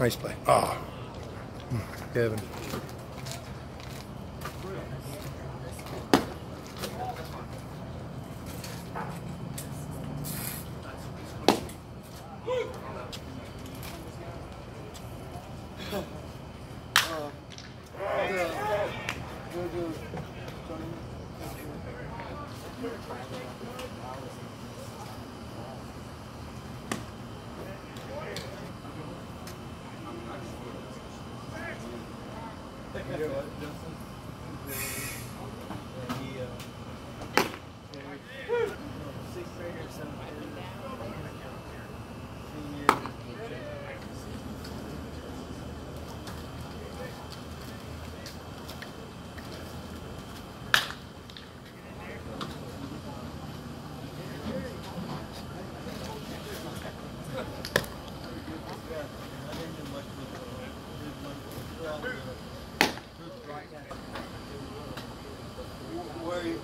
Nice play. Oh. Kevin. Where, where,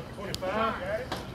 25. Okay.